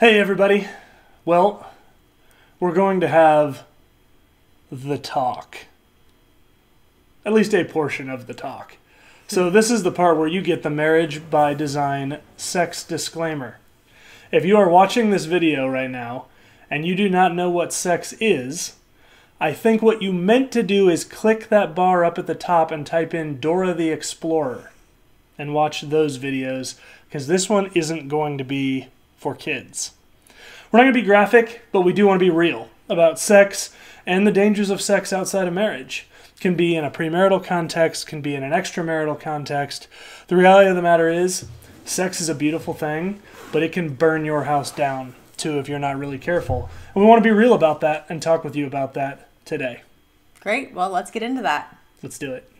Hey, everybody. Well, we're going to have the talk. At least a portion of the talk. So, this is the part where you get the marriage by design sex disclaimer. If you are watching this video right now and you do not know what sex is, I think what you meant to do is click that bar up at the top and type in Dora the Explorer and watch those videos because this one isn't going to be for kids. We're not going to be graphic, but we do want to be real about sex and the dangers of sex outside of marriage. Can be in a premarital context, can be in an extramarital context. The reality of the matter is, sex is a beautiful thing, but it can burn your house down too if you're not really careful. And we want to be real about that and talk with you about that today. Great. Well, let's get into that. Let's do it.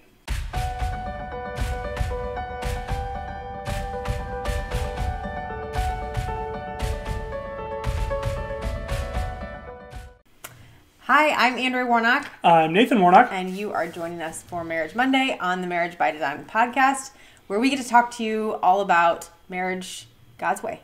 Hi, I'm Andrea Warnock, I'm Nathan Warnock. and you are joining us for Marriage Monday on the Marriage by Design podcast, where we get to talk to you all about marriage God's way.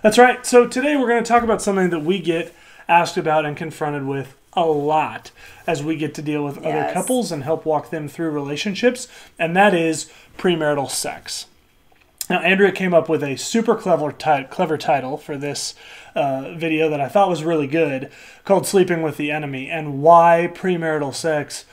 That's right. So today we're going to talk about something that we get asked about and confronted with a lot as we get to deal with other couples and help walk them through relationships, and that is premarital sex. Now, Andrea came up with a super clever, ti- clever title for this uh, video that I thought was really good called Sleeping with the Enemy and why premarital sex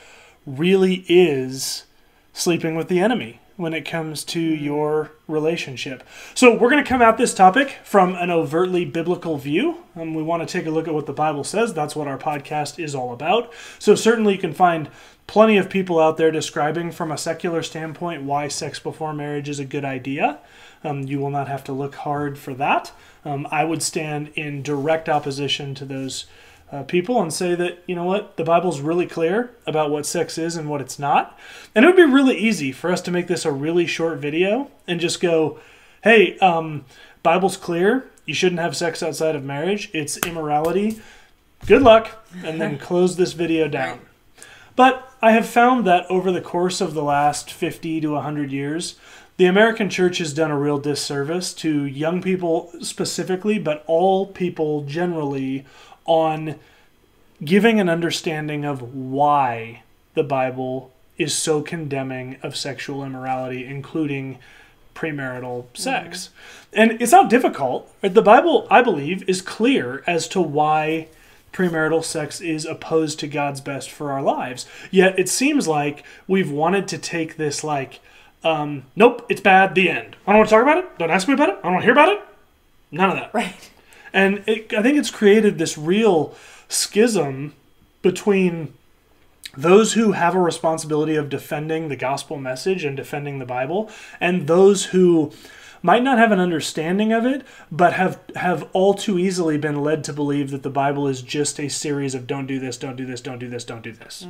really is sleeping with the enemy when it comes to your relationship. So, we're going to come at this topic from an overtly biblical view. Um, we want to take a look at what the Bible says. That's what our podcast is all about. So, certainly, you can find plenty of people out there describing from a secular standpoint why sex before marriage is a good idea. Um, you will not have to look hard for that. Um, I would stand in direct opposition to those uh, people and say that, you know what, the Bible's really clear about what sex is and what it's not. And it would be really easy for us to make this a really short video and just go, hey, um, Bible's clear. You shouldn't have sex outside of marriage. It's immorality. Good luck. And then close this video down. But I have found that over the course of the last 50 to 100 years, the American church has done a real disservice to young people specifically, but all people generally, on giving an understanding of why the Bible is so condemning of sexual immorality, including premarital sex. And it's not difficult. The Bible, I believe, is clear as to why premarital sex is opposed to God's best for our lives. Yet it seems like we've wanted to take this like, um, nope, it's bad, the end. I don't want to talk about it. Don't ask me about it. I don't want to hear about it. None of that. Right. And it, I think it's created this real schism between those who have a responsibility of defending the gospel message and defending the Bible, and those who might not have an understanding of it, but have have all too easily been led to believe that the Bible is just a series of don't do this, don't do this, don't do this, don't do this,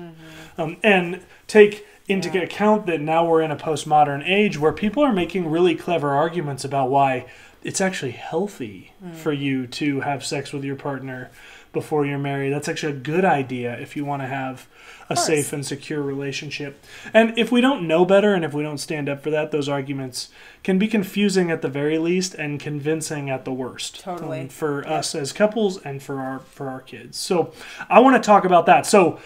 um, and take into Yeah. account that now we're in a postmodern age where people are making really clever arguments about why it's actually healthy for you to have sex with your partner before you're married. That's actually a good idea if you want to have a safe and secure relationship. And if we don't know better and if we don't stand up for that, those arguments can be confusing at the very least and convincing at the worst. Totally. um, for us as couples and for our for our kids. So I want to talk about that. So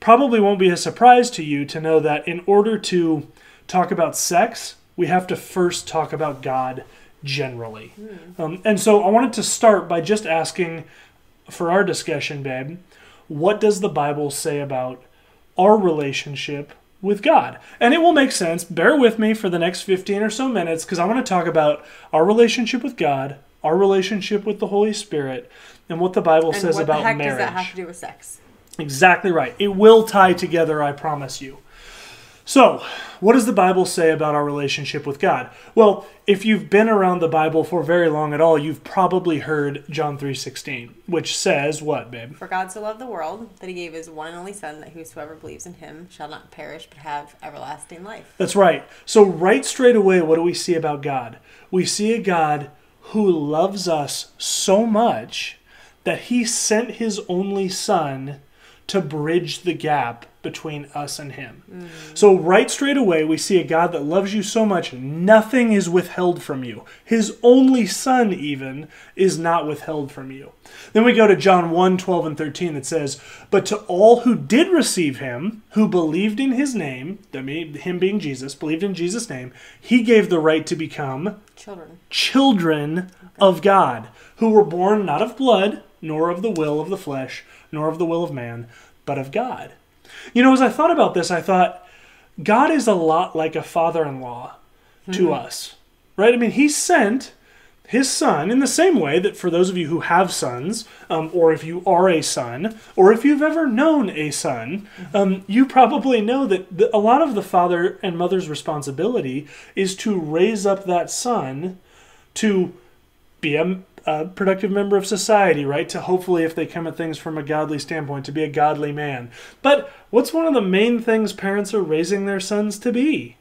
probably won't be a surprise to you to know that in order to talk about sex, we have to first talk about God generally. Um, and so I wanted to start by just asking for our discussion, babe, what does the Bible say about our relationship with God? And it will make sense. Bear with me for the next 15 or so minutes because I want to talk about our relationship with God, our relationship with the Holy Spirit, and what the Bible And says what about the heck marriage. does that have to do with sex? Exactly right. It will tie together, I promise you. So, what does the Bible say about our relationship with God? Well, if you've been around the Bible for very long at all, you've probably heard John 3:16, which says what, babe? For God so loved the world that he gave his one and only Son, that whosoever believes in him shall not perish but have everlasting life. That's right. So, right straight away, what do we see about God? We see a God who loves us so much that he sent his only son to bridge the gap between us and him. Mm. So, right straight away, we see a God that loves you so much, nothing is withheld from you. His only Son, even, is not withheld from you. Then we go to John 1 12 and 13 that says, But to all who did receive him, who believed in his name, that means him being Jesus, believed in Jesus' name, he gave the right to become Children. children of God, who were born not of blood, nor of the will of the flesh, nor of the will of man, but of God. You know, as I thought about this, I thought God is a lot like a father in law to us, right? I mean, He sent His Son in the same way that for those of you who have sons, um, or if you are a son, or if you've ever known a son, um, you probably know that the, a lot of the father and mother's responsibility is to raise up that son to be a, a productive member of society, right? To hopefully, if they come at things from a godly standpoint, to be a godly man. But what's one of the main things parents are raising their sons to be?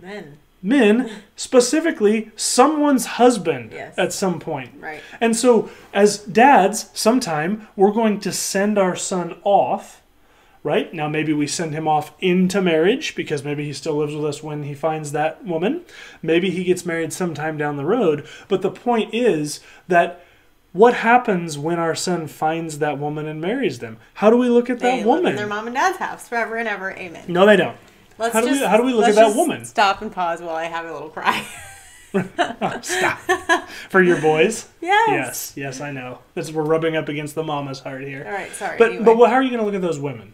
Men. Men, specifically, someone's husband Yes. at some point. Right. And so, as dads, sometime we're going to send our son off, right? Now, maybe we send him off into marriage because maybe he still lives with us when he finds that woman. Maybe he gets married sometime down the road. But the point is that what happens when our son finds that woman and marries them? How do we look at They that live in woman? their mom and dad's house forever and ever. Amen. No, they don't. Let's How do we- just, how do we look at that woman? Stop and pause while I have a little cry. Oh, stop. For your boys? yes. Yes, yes, I know. This we're rubbing up against the mama's heart here. All right. Sorry. But anyway. but how are you going to look at those women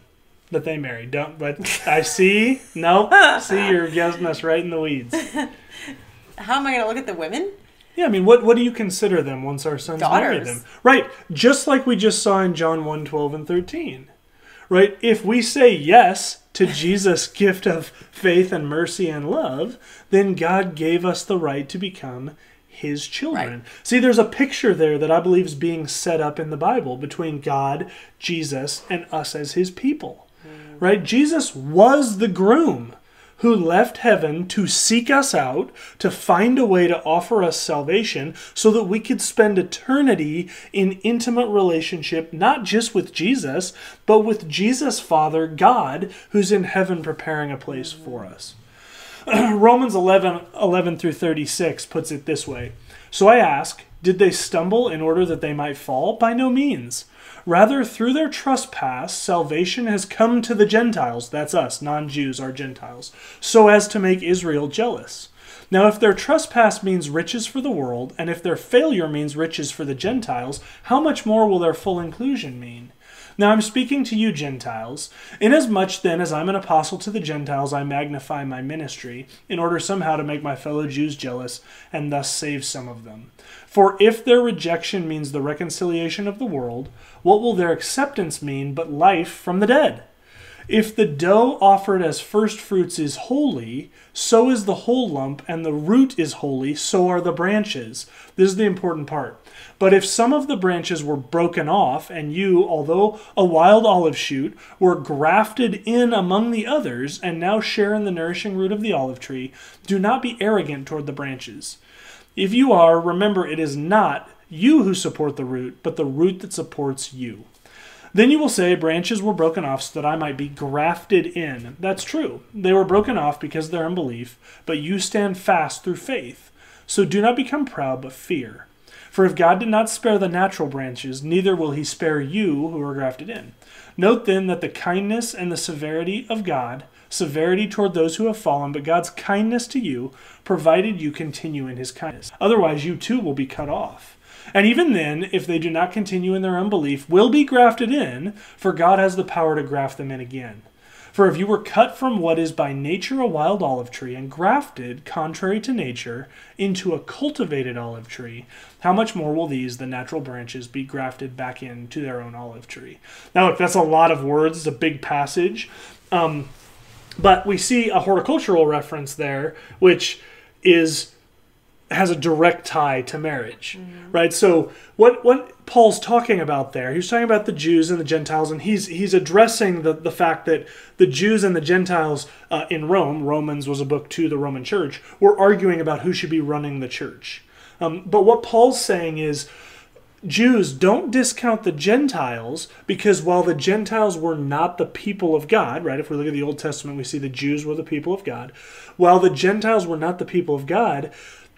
that they married? Don't. But I see. No, see, you're getting us right in the weeds. how am I going to look at the women? Yeah, I mean, what what do you consider them once our sons marry them? Right, just like we just saw in John 1, 12 and thirteen. Right, if we say yes to Jesus' gift of faith and mercy and love, then God gave us the right to become his children. Right. See, there's a picture there that I believe is being set up in the Bible between God, Jesus, and us as his people. Right? Jesus was the groom who left heaven to seek us out, to find a way to offer us salvation so that we could spend eternity in intimate relationship, not just with Jesus, but with Jesus' Father, God, who's in heaven preparing a place for us. Romans 11, 11 through 36 puts it this way So I ask, did they stumble in order that they might fall? By no means. Rather, through their trespass, salvation has come to the Gentiles, that's us, non Jews are Gentiles, so as to make Israel jealous. Now, if their trespass means riches for the world, and if their failure means riches for the Gentiles, how much more will their full inclusion mean? Now I'm speaking to you, Gentiles. Inasmuch then as I'm an apostle to the Gentiles, I magnify my ministry, in order somehow to make my fellow Jews jealous, and thus save some of them. For if their rejection means the reconciliation of the world, what will their acceptance mean but life from the dead? If the dough offered as first fruits is holy, so is the whole lump, and the root is holy, so are the branches. This is the important part. But if some of the branches were broken off, and you, although a wild olive shoot, were grafted in among the others, and now share in the nourishing root of the olive tree, do not be arrogant toward the branches. If you are, remember it is not you who support the root, but the root that supports you. Then you will say, Branches were broken off so that I might be grafted in. That's true. They were broken off because of their unbelief, but you stand fast through faith. So do not become proud, but fear. For if God did not spare the natural branches, neither will he spare you who are grafted in. Note then that the kindness and the severity of God, severity toward those who have fallen, but God's kindness to you, provided you continue in his kindness. Otherwise, you too will be cut off. And even then, if they do not continue in their unbelief, will be grafted in, for God has the power to graft them in again. For if you were cut from what is by nature a wild olive tree and grafted, contrary to nature, into a cultivated olive tree, how much more will these, the natural branches, be grafted back into their own olive tree? Now, look, that's a lot of words. It's a big passage. Um, but we see a horticultural reference there, which is has a direct tie to marriage, right? So what what Paul's talking about there, he's talking about the Jews and the Gentiles, and he's he's addressing the the fact that the Jews and the Gentiles uh, in Rome, Romans was a book to the Roman Church, were arguing about who should be running the church. Um, but what Paul's saying is Jews, don't discount the Gentiles because while the Gentiles were not the people of God, right? If we look at the Old Testament, we see the Jews were the people of God. While the Gentiles were not the people of God,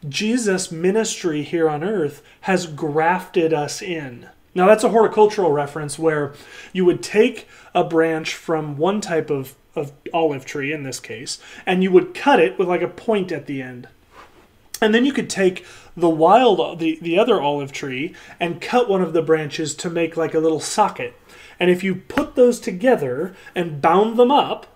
Jesus' ministry here on earth has grafted us in. Now, that's a horticultural reference where you would take a branch from one type of, of olive tree, in this case, and you would cut it with like a point at the end. And then you could take the wild, the, the other olive tree, and cut one of the branches to make like a little socket. And if you put those together and bound them up,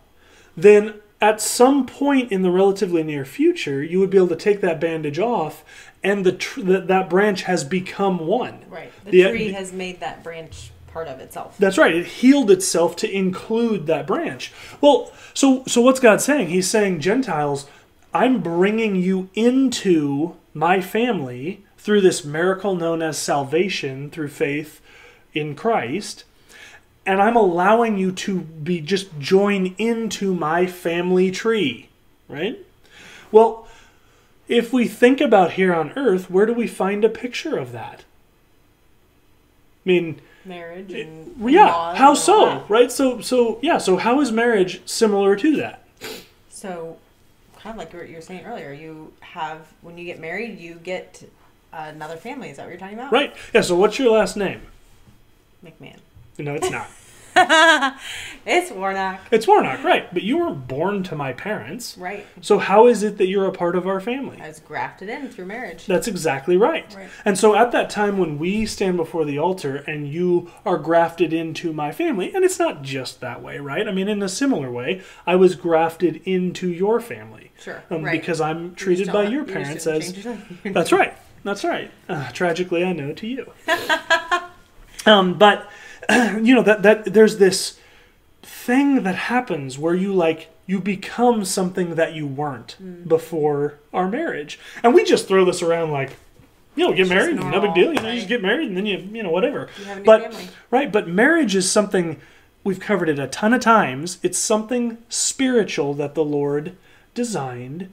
then at some point in the relatively near future, you would be able to take that bandage off, and the tr- that, that branch has become one. Right. The, The- tree has made that branch part of itself. That's right. It healed itself to include that branch. Well, so so what's God saying? He's saying Gentiles, I'm bringing you into my family through this miracle known as salvation through faith in Christ. And I'm allowing you to be just join into my family tree, right? Well, if we think about here on earth, where do we find a picture of that? I mean, Marriage and yeah how so that. right so so yeah so how is marriage similar to that So, kind of like what you were saying earlier, you have when you get married, you get another family. Is that what you're talking about? right yeah so what's your last name McMahon. No it's not It's Warnock. it's warnock right but you weren't born to my parents Right. so how is it that you're a part of our family I was grafted in through marriage. that's exactly right. Right. And so at that time when we stand before the altar and you are grafted into my family, and it's not just that way, right? I mean, in a similar way, I was grafted into your family. Sure. Um, right. Because I'm treated don't by your parents didn't as change your name. That's right. That's right. Uh, tragically, I know to you. um, but you know that that there's this thing that happens where you like you become something that you weren't Mm. before our marriage, and we just throw this around like. You know, get It's married, no big deal. You know, you just get married and then you, you know, whatever. You have a new but family. right, but marriage is something we've covered it a ton of times. It's something spiritual that the Lord designed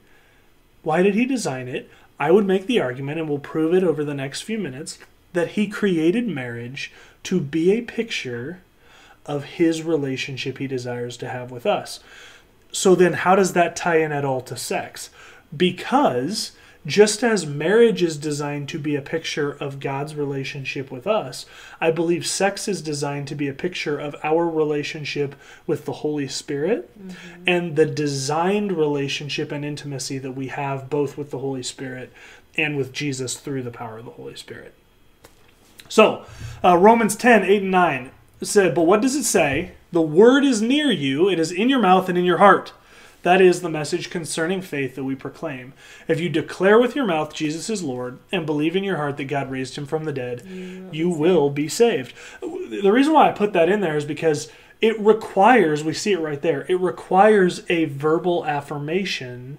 why did he design it? I would make the argument, and we'll prove it over the next few minutes, that he created marriage to be a picture of his relationship he desires to have with us. So then, how does that tie in at all to sex? Because just as marriage is designed to be a picture of God's relationship with us, I believe sex is designed to be a picture of our relationship with the Holy Spirit mm-hmm. and the designed relationship and intimacy that we have both with the Holy Spirit and with Jesus through the power of the Holy Spirit. So, uh, Romans 10, 8 and 9 said, But what does it say? The word is near you, it is in your mouth and in your heart. That is the message concerning faith that we proclaim. If you declare with your mouth Jesus is Lord and believe in your heart that God raised him from the dead, you will be saved. The reason why I put that in there is because it requires, we see it right there, it requires a verbal affirmation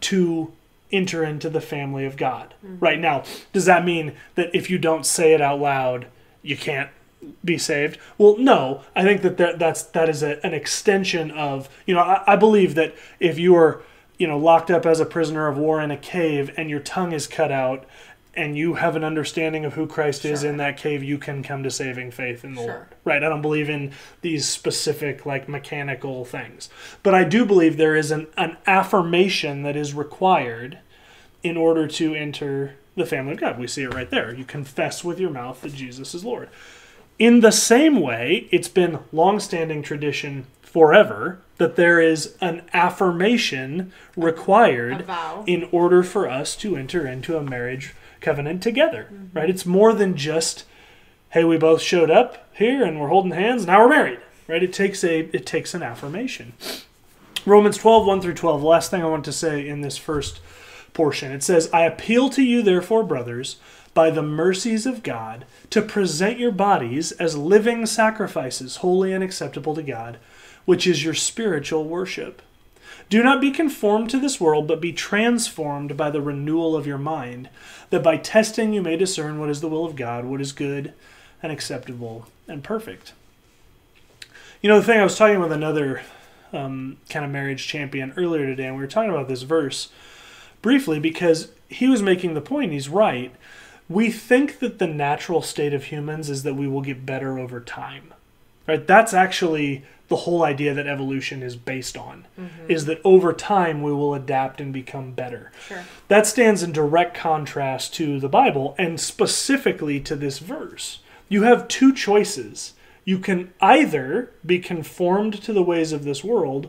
to enter into the family of God. Right now, does that mean that if you don't say it out loud, you can't be saved? Well, no. I think that that- that's that is a, an extension of you know. I, I believe that if you are you know locked up as a prisoner of war in a cave and your tongue is cut out. And you have an understanding of who Christ is in that cave, you can come to saving faith in the Sure. Lord. Right? I don't believe in these specific, like mechanical things. But I do believe there is an, an affirmation that is required in order to enter the family of God. We see it right there. You confess with your mouth that Jesus is Lord. In the same way, it's been long-standing tradition forever that there is an affirmation required in order for us to enter into a marriage covenant together. Mm-hmm. Right? It's more than just hey, we both showed up here and we're holding hands, now we're married. Right? It takes a it takes an affirmation. Romans 12, 1 through 12, the last thing I want to say in this first portion. It says, I appeal to you, therefore, brothers, by the mercies of God, to present your bodies as living sacrifices, holy and acceptable to God, which is your spiritual worship. Do not be conformed to this world, but be transformed by the renewal of your mind, that by testing you may discern what is the will of God, what is good and acceptable and perfect. You know, the thing I was talking with another um, kind of marriage champion earlier today, and we were talking about this verse briefly because he was making the point, he's right, we think that the natural state of humans is that we will get better over time. Right? That's actually the whole idea that evolution is based on mm-hmm. is that over time we will adapt and become better. Sure. That stands in direct contrast to the Bible and specifically to this verse. You have two choices. You can either be conformed to the ways of this world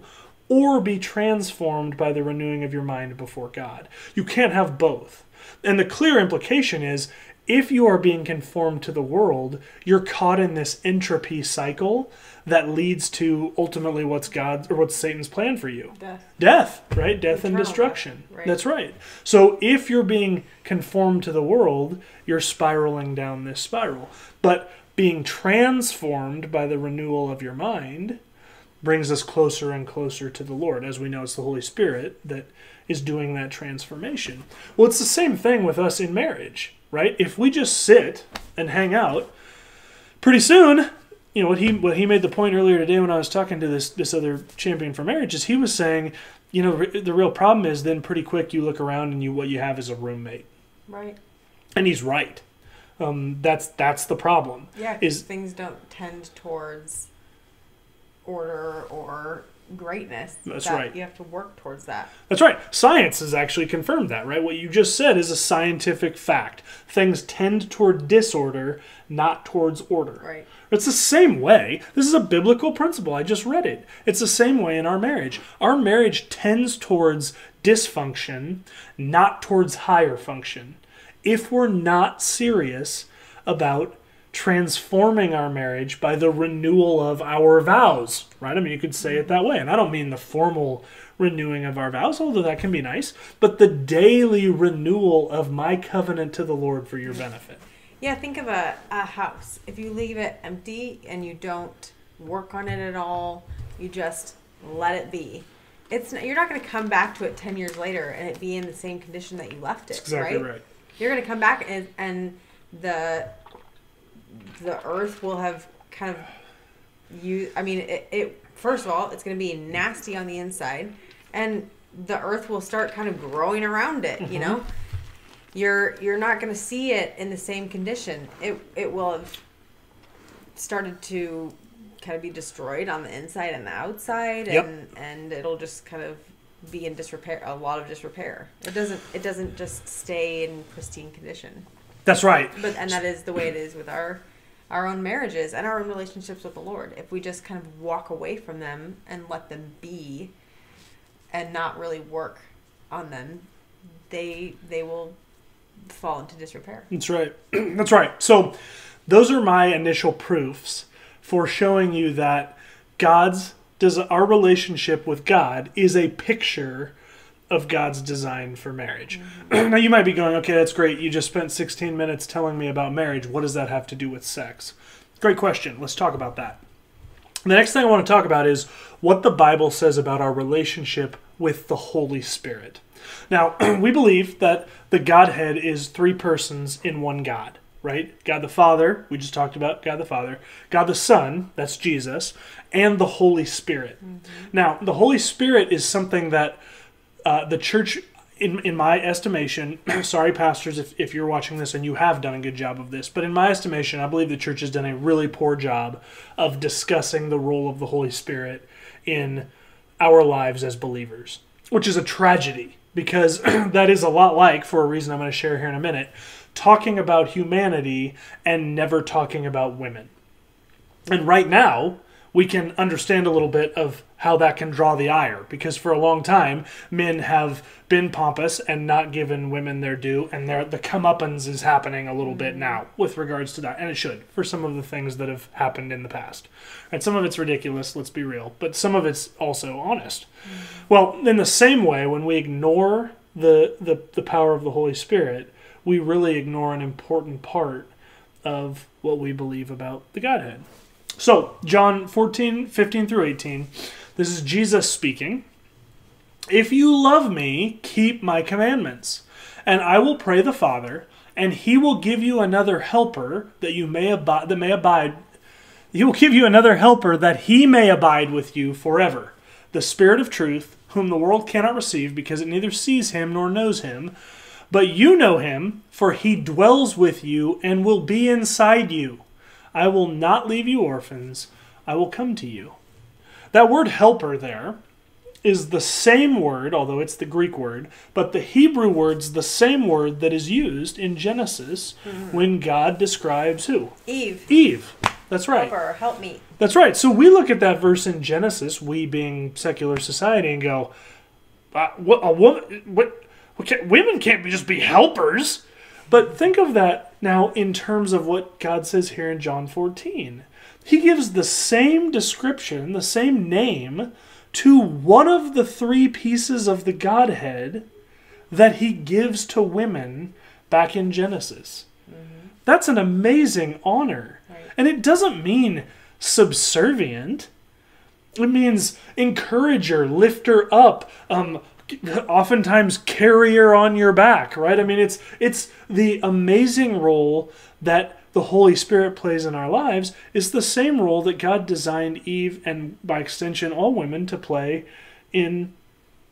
or be transformed by the renewing of your mind before God. You can't have both. And the clear implication is if you are being conformed to the world, you're caught in this entropy cycle that leads to ultimately what's God's or what's Satan's plan for you Death. death, right? Death and destruction. death, right. That's right. So if you're being conformed to the world, you're spiraling down this spiral. But being transformed by the renewal of your mind brings us closer and closer to the Lord. As we know, it's the Holy Spirit that is doing that transformation. Well, it's the same thing with us in marriage, right? If we just sit and hang out, pretty soon you know what he what he made the point earlier today when I was talking to this this other champion for marriage is he was saying, you know, the real problem is then pretty quick you look around and you what you have is a roommate, Right. and he's right. Um, that's that's the problem. Yeah, Is- things don't tend towards order or greatness. That's That- right. You have to work towards that. That's right. Science has actually confirmed that, right? What you just said is a scientific fact. Things tend toward disorder, not towards order. Right. It's the same way. This is a biblical principle. I just read it. It's the same way in our marriage. Our marriage tends towards dysfunction, not towards higher function. If we're not serious about transforming our marriage by the renewal of our vows, right? I mean, you could say it that way. And I don't mean the formal renewing of our vows, although that can be nice, but the daily renewal of my covenant to the Lord for your benefit. Yeah, think of a, a house. If you leave it empty and you don't work on it at all, you just let it be. It's not, you're not going to come back to it 10 years later and it be in the same condition that you left it, That's exactly right? right. You're going to come back and, and the the earth will have kind of you I mean it, it first of all, it's going to be nasty on the inside and the earth will start kind of growing around it, you mm-hmm. know? You're you're not going to see it in the same condition. It it will have started to kind of be destroyed on the inside and the outside Yep. and and it'll just kind of be in disrepair a lot of disrepair. It doesn't it doesn't just stay in pristine condition. That's right. But and that is the way it is with our our own marriages and our own relationships with the Lord. If we just kind of walk away from them and let them be and not really work on them, they they will fall into disrepair. That's right. That's right. So, those are my initial proofs for showing you that God's does our relationship with God is a picture of God's design for marriage. Mm-hmm. now you might be going, "Okay, that's great. You just spent 16 minutes telling me about marriage. What does that have to do with sex?" Great question. Let's talk about that. The next thing I want to talk about is what the Bible says about our relationship with the Holy Spirit. Now, we believe that the Godhead is three persons in one God, right? God the Father, we just talked about God the Father, God the Son, that's Jesus, and the Holy Spirit. Mm-hmm. Now, the Holy Spirit is something that uh, the church, in, in my estimation, sorry, pastors, if, if you're watching this and you have done a good job of this, but in my estimation, I believe the church has done a really poor job of discussing the role of the Holy Spirit in our lives as believers, which is a tragedy because that is a lot like, for a reason I'm going to share here in a minute, talking about humanity and never talking about women. And right now, we can understand a little bit of how that can draw the ire. Because for a long time men have been pompous and not given women their due and the comeuppance is happening a little bit now with regards to that. And it should for some of the things that have happened in the past. And some of it's ridiculous let's be real but some of it's also honest. Well in the same way when we ignore the the, the power of the holy spirit we really ignore an important part of what we believe about the godhead. So, John 14, 15 through 18. This is Jesus speaking. If you love me, keep my commandments, and I will pray the Father, and he will give you another helper that you may abide that may abide he will give you another helper that he may abide with you forever. The Spirit of truth, whom the world cannot receive because it neither sees him nor knows him, But you know him, for he dwells with you and will be inside you. I will not leave you orphans, I will come to you. That word helper there is the same word, although it's the Greek word, but the Hebrew word's the same word that is used in Genesis when God describes who? Eve, Eve. That's right. helper, help me. That's right. So we look at that verse in Genesis, we being secular society, and go, uh, "What a woman? What? what can, women can't be, just be helpers." But think of that now in terms of what God says here in John 14. He gives the same description, the same name, to one of the three pieces of the Godhead that he gives to women back in Genesis. That's an amazing honor. Right. And it doesn't mean subservient. It means encourager, lifter up, um, oftentimes carrier on your back, right? I mean, it's it's the amazing role that the Holy Spirit plays in our lives is the same role that God designed Eve and by extension all women to play in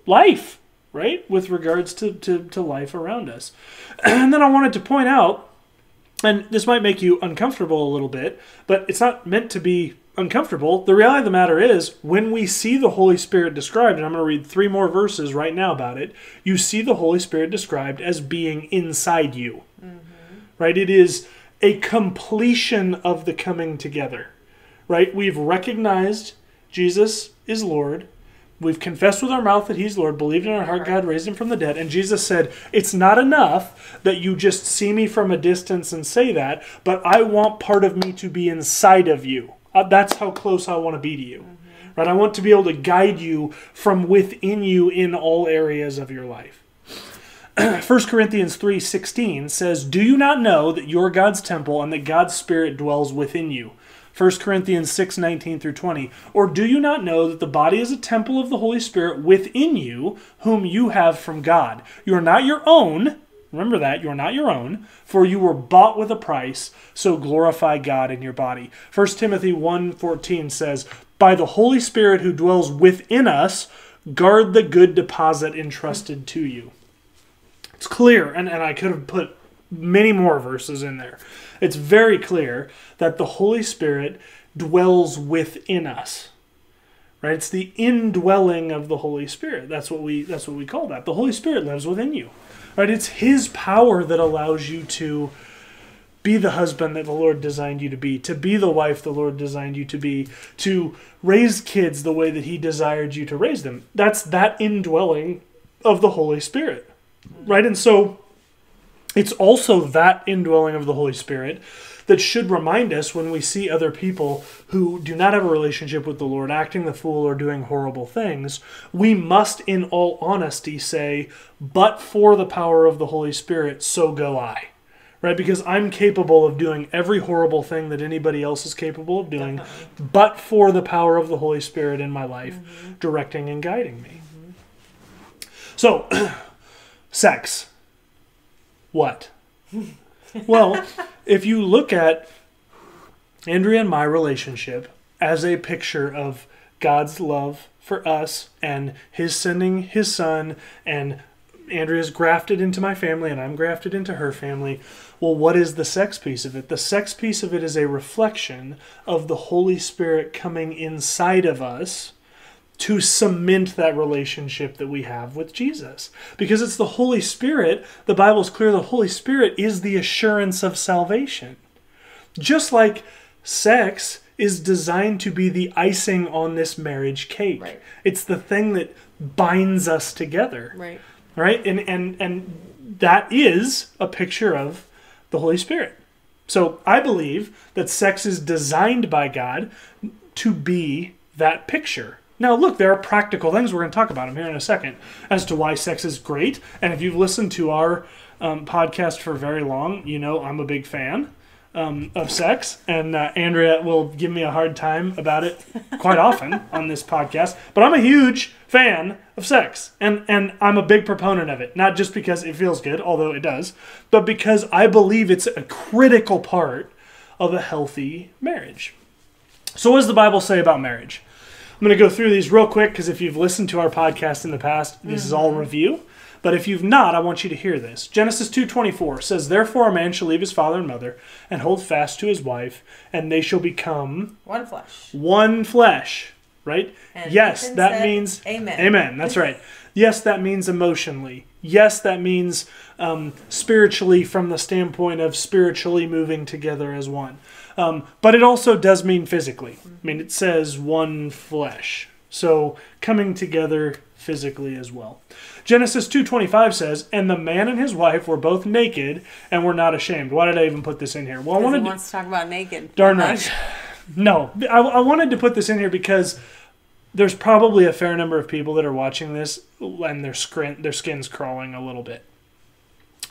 life, right? With regards to, to, to life around us. And then I wanted to point out and this might make you uncomfortable a little bit, but it's not meant to be uncomfortable. The reality of the matter is, when we see the Holy Spirit described, and I'm going to read three more verses right now about it, you see the Holy Spirit described as being inside you. Mm-hmm. Right? It is a completion of the coming together. Right? We've recognized Jesus is Lord. We've confessed with our mouth that He's Lord, believed in our heart God raised Him from the dead. And Jesus said, It's not enough that you just see me from a distance and say that, but I want part of me to be inside of you. Uh, that's how close I want to be to you. Right? I want to be able to guide you from within you in all areas of your life. 1 Corinthians 3:16 says, "Do you not know that you're God's temple and that God's spirit dwells within you?" 1 Corinthians 6:19 through 20. Or do you not know that the body is a temple of the Holy Spirit within you, whom you have from God? You are not your own. Remember that, you are not your own, for you were bought with a price, so glorify God in your body. 1 Timothy 1:14 says, "By the Holy Spirit who dwells within us, guard the good deposit entrusted to you." It's clear, and, and I could have put many more verses in there. It's very clear that the Holy Spirit dwells within us. Right? It's the indwelling of the Holy Spirit. That's what we that's what we call that. The Holy Spirit lives within you. Right? It's his power that allows you to be the husband that the Lord designed you to be, to be the wife the Lord designed you to be, to raise kids the way that he desired you to raise them. That's that indwelling of the Holy Spirit. Right? And so it's also that indwelling of the Holy Spirit that should remind us when we see other people who do not have a relationship with the Lord acting the fool or doing horrible things, we must, in all honesty, say, But for the power of the Holy Spirit, so go I. Right? Because I'm capable of doing every horrible thing that anybody else is capable of doing, Definitely. but for the power of the Holy Spirit in my life, mm-hmm. directing and guiding me. So, sex. What? well, if you look at Andrea and my relationship as a picture of God's love for us and His sending His Son, and Andrea's grafted into my family and I'm grafted into her family. Well, what is the sex piece of it? The sex piece of it is a reflection of the Holy Spirit coming inside of us to cement that relationship that we have with Jesus. Because it's the Holy Spirit, the Bible's clear, the Holy Spirit is the assurance of salvation. Just like sex is designed to be the icing on this marriage cake. Right. It's the thing that binds us together. Right. Right? And and and that is a picture of the Holy Spirit. So I believe that sex is designed by God to be that picture. Now, look, there are practical things. We're going to talk about them here in a second as to why sex is great. And if you've listened to our um, podcast for very long, you know I'm a big fan um, of sex. And uh, Andrea will give me a hard time about it quite often on this podcast. But I'm a huge fan of sex. And, and I'm a big proponent of it. Not just because it feels good, although it does, but because I believe it's a critical part of a healthy marriage. So, what does the Bible say about marriage? I'm going to go through these real quick because if you've listened to our podcast in the past, this is all review. But if you've not, I want you to hear this. Genesis 2:24 says, "Therefore a man shall leave his father and mother and hold fast to his wife, and they shall become One flesh. one flesh." Right? And yes, Nathan that means Amen. Amen. That's right. Yes, that means emotionally. Yes, that means um, spiritually from the standpoint of spiritually moving together as one. Um, but it also does mean physically. I mean, it says one flesh. So coming together physically as well. Genesis 2:25 says, "And the man and his wife were both naked and were not ashamed." Why did I even put this in here? Well, I wanted to, to talk about naked. Darn right. No, I, I wanted to put this in here because there's probably a fair number of people that are watching this and their skin their skin's crawling a little bit.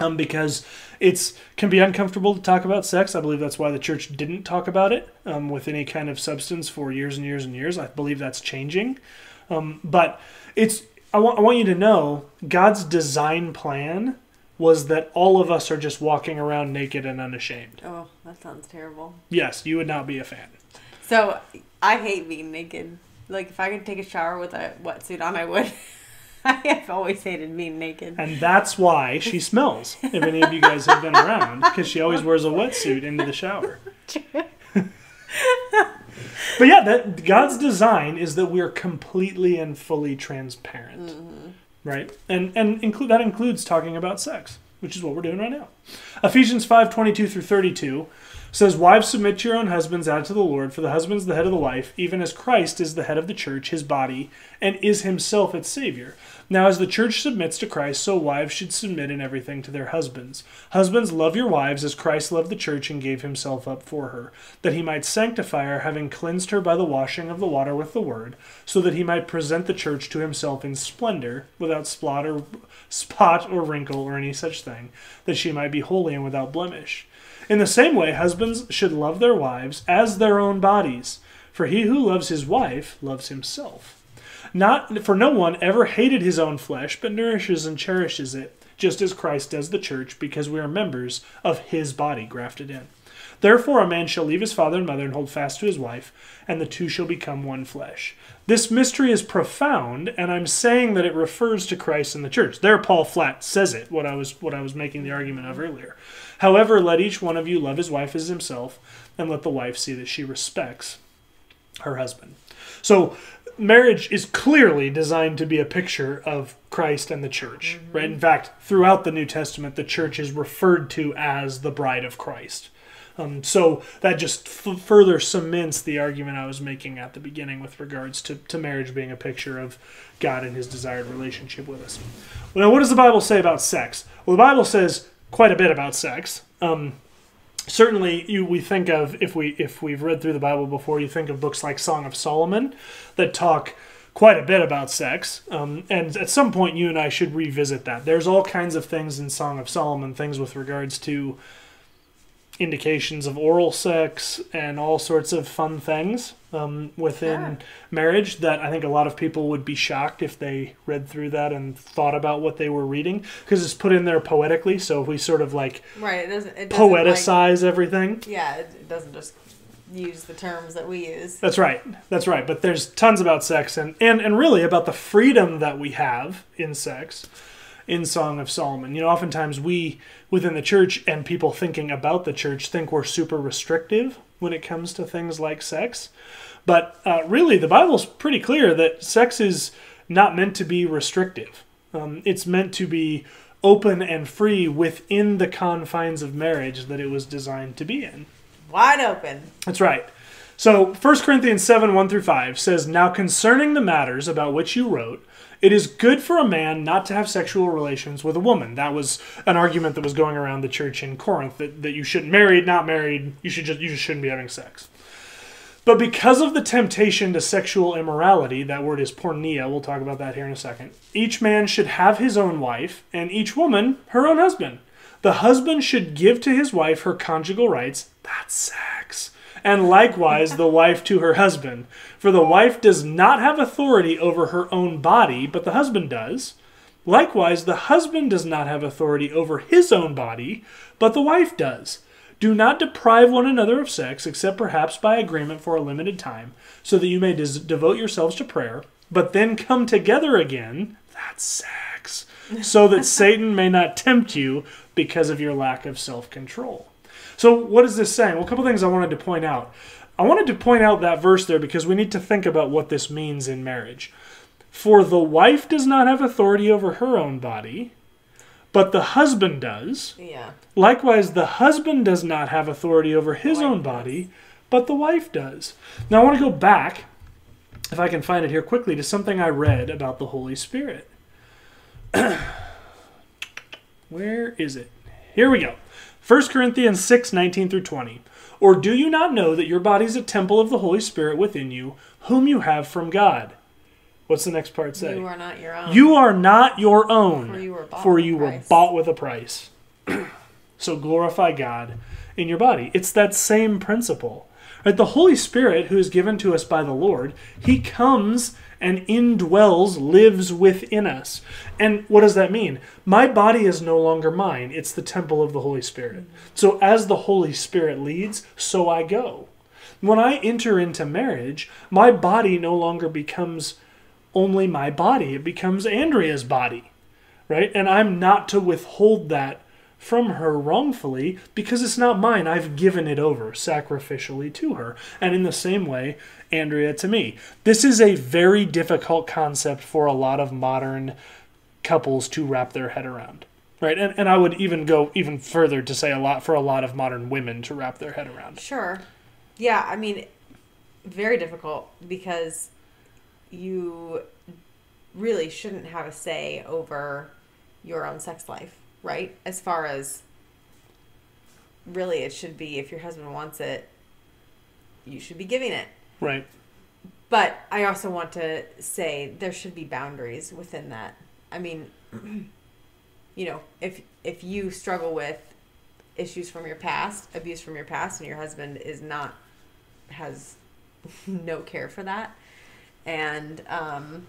Um, because it's can be uncomfortable to talk about sex. I believe that's why the church didn't talk about it um, with any kind of substance for years and years and years. I believe that's changing. Um, but it's I want I want you to know God's design plan was that all of us are just walking around naked and unashamed. Oh, that sounds terrible. Yes, you would not be a fan. So I hate being naked. Like if I could take a shower with a wetsuit on, I would. I have always hated being naked. And that's why she smells. If any of you guys have been around, because she always wears a wetsuit into the shower. but yeah, that God's design is that we are completely and fully transparent, mm-hmm. right? And and include that includes talking about sex, which is what we're doing right now. Ephesians five twenty two through thirty two says, "Wives submit to your own husbands as to the Lord, for the husband is the head of the wife, even as Christ is the head of the church, his body, and is himself its savior." Now, as the church submits to Christ, so wives should submit in everything to their husbands. Husbands, love your wives as Christ loved the church and gave himself up for her, that he might sanctify her, having cleansed her by the washing of the water with the word, so that he might present the church to himself in splendor, without spot or, spot or wrinkle or any such thing, that she might be holy and without blemish. In the same way, husbands should love their wives as their own bodies, for he who loves his wife loves himself. Not for no one ever hated his own flesh, but nourishes and cherishes it, just as Christ does the church, because we are members of his body grafted in. Therefore, a man shall leave his father and mother and hold fast to his wife, and the two shall become one flesh. This mystery is profound, and I'm saying that it refers to Christ and the church. There, Paul flat says it. What I was what I was making the argument of earlier. However, let each one of you love his wife as himself, and let the wife see that she respects her husband. So, marriage is clearly designed to be a picture of Christ and the church, right? In fact, throughout the New Testament, the church is referred to as the bride of Christ. Um, so that just f- further cements the argument I was making at the beginning with regards to, to marriage being a picture of God and his desired relationship with us. Well, now, what does the Bible say about sex? Well, the Bible says quite a bit about sex. Um, certainly you we think of if we if we've read through the bible before you think of books like song of solomon that talk quite a bit about sex um, and at some point you and i should revisit that there's all kinds of things in song of solomon things with regards to indications of oral sex and all sorts of fun things um, within Sure. marriage that I think a lot of people would be shocked if they read through that and thought about what they were reading because it's put in there poetically. So if we sort of like Right. It doesn't. It doesn't like- poeticize everything. yeah. It, it doesn't just use the terms that we use. That's right. That's right. But there's tons about sex and, and, and really about the freedom that we have in sex in Song of Solomon. You know, oftentimes we within the church and people thinking about the church think we're super restrictive when it comes to things like sex. But uh, really, the Bible's pretty clear that sex is not meant to be restrictive. Um, it's meant to be open and free within the confines of marriage that it was designed to be in. Wide open. That's right. So 1 Corinthians 7 1 through 5 says, Now concerning the matters about which you wrote, it is good for a man not to have sexual relations with a woman. That was an argument that was going around the church in Corinth that, that you shouldn't married, not married, you should just you just shouldn't be having sex. But because of the temptation to sexual immorality, that word is porneia, we'll talk about that here in a second. Each man should have his own wife, and each woman her own husband. The husband should give to his wife her conjugal rights. That's sex. And likewise the wife to her husband. For the wife does not have authority over her own body, but the husband does. Likewise, the husband does not have authority over his own body, but the wife does. Do not deprive one another of sex, except perhaps by agreement for a limited time, so that you may des- devote yourselves to prayer, but then come together again. That's sex. so that Satan may not tempt you because of your lack of self control. So, what is this saying? Well, a couple things I wanted to point out. I wanted to point out that verse there because we need to think about what this means in marriage. For the wife does not have authority over her own body, but the husband does. Yeah. Likewise, the husband does not have authority over his wife own body, but the wife does. Now, I want to go back, if I can find it here quickly, to something I read about the Holy Spirit. Where is it? Here we go. 1 Corinthians 6 19 through 20. Or do you not know that your body is a temple of the Holy Spirit within you, whom you have from God? What's the next part say? You are not your own. You are not your own, For you were bought for with a you were price. bought with a price. so glorify God in your body. It's that same principle. Right? The Holy Spirit, who is given to us by the Lord, He comes and indwells, lives within us. And what does that mean? My body is no longer mine, it's the temple of the Holy Spirit. So as the Holy Spirit leads, so I go. When I enter into marriage, my body no longer becomes only my body, it becomes Andrea's body, right? And I'm not to withhold that from her wrongfully because it's not mine. I've given it over sacrificially to her. And in the same way, Andrea to me. This is a very difficult concept for a lot of modern couples to wrap their head around. Right? And and I would even go even further to say a lot for a lot of modern women to wrap their head around. Sure. Yeah, I mean, very difficult because you really shouldn't have a say over your own sex life, right? As far as really, it should be if your husband wants it, you should be giving it. Right. But I also want to say there should be boundaries within that. I mean, you know, if if you struggle with issues from your past, abuse from your past, and your husband is not has no care for that, and um,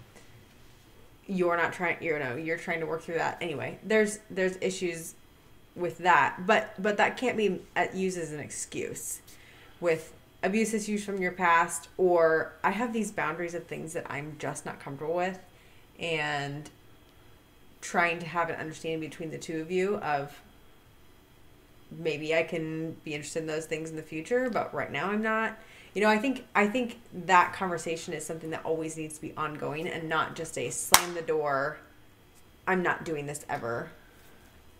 you're not trying, you know, you're trying to work through that anyway. There's there's issues with that, but but that can't be uh, used as an excuse with abuse issues from your past or I have these boundaries of things that I'm just not comfortable with and trying to have an understanding between the two of you of maybe I can be interested in those things in the future, but right now I'm not. You know, I think I think that conversation is something that always needs to be ongoing and not just a slam the door, I'm not doing this ever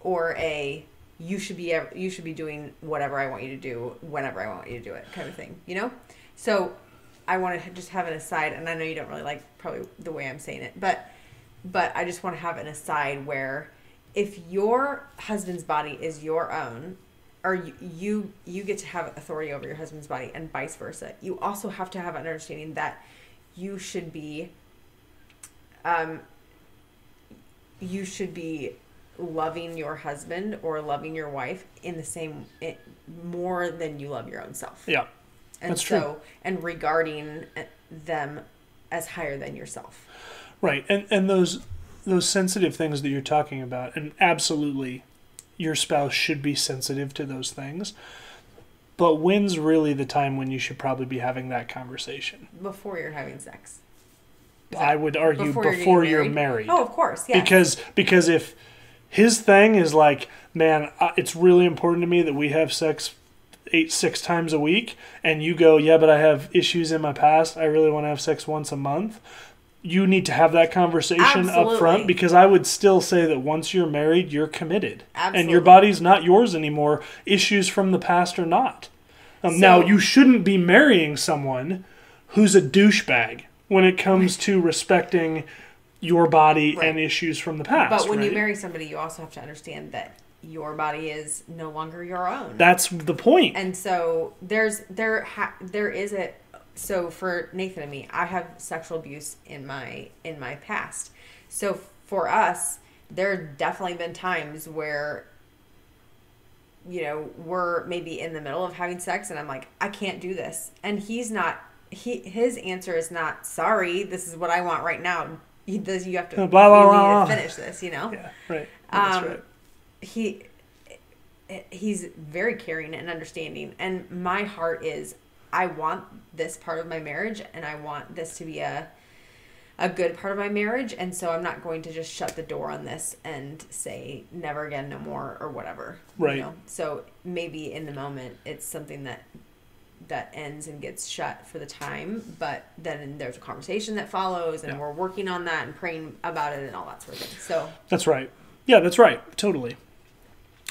or a you should be you should be doing whatever I want you to do whenever I want you to do it kind of thing, you know? So I want to just have an aside and I know you don't really like probably the way I'm saying it, but but I just want to have an aside where if your husband's body is your own or you, you you get to have authority over your husband's body and vice versa you also have to have an understanding that you should be um you should be loving your husband or loving your wife in the same it, more than you love your own self Yeah. and That's so true. and regarding uh, them as higher than yourself Right, and and those those sensitive things that you're talking about, and absolutely, your spouse should be sensitive to those things. But when's really the time when you should probably be having that conversation? before you're having sex I would argue before before, you're you're, getting married, oh of course yeah because because if his thing is like, man, it's really important to me that we have sex eight six times a week, and you go, yeah, but I have issues in my past. I really want to have sex once a month. You need to have that conversation up front because I would still say that once you're married, you're committed, and your body's not yours anymore. Issues from the past or not. Um, now you shouldn't be marrying someone who's a douchebag when it comes to respecting your body Right. and issues from the past. But when you marry somebody, you also have to understand that your body is no longer your own. That's the point. and so there's there ha- there is a so for Nathan and me, I have sexual abuse in my in my past. So for us, there have definitely been times where you know we're maybe in the middle of having sex and I'm like I can't do this, and he's not. He his answer is not sorry. This is what I want right now. He does. You have to. Blah, blah, you blah, need blah. to finish this. You know yeah, right. That's Um, right. he he's very caring and understanding and my heart is i want this part of my marriage and i want this to be a a good part of my marriage, and so I'm not going to just shut the door on this and say never again, no more, or whatever. Right. You know? So maybe in the moment it's something that that ends and gets shut for the time, but then there's a conversation that follows, and Yeah. we're working on that and praying about it and all that sort of thing. So That's right. Yeah, that's right. Totally.